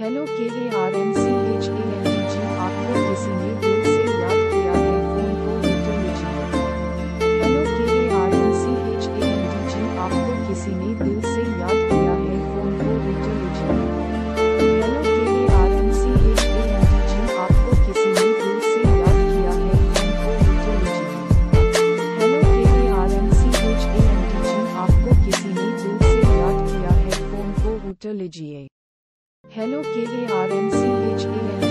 Hello, K A R N C H A N D G आपको किसी ने दिल से याद किया है? फ़ोन को रिटर्न लीजिए। Hello, K A R N C H A N G आपको किसी ने दिल से याद किया है? फ़ोन को रिटर्न लीजिए। Hello, K A R N C H A N D G आपको किसी ने दिल से याद किया है? फ़ोन को रिटर्न लीजिए। Hello, K A R N C H A N G आपको किसी ने दिल से याद किया है? फ़ोन को उठा लीजिए। हेलो के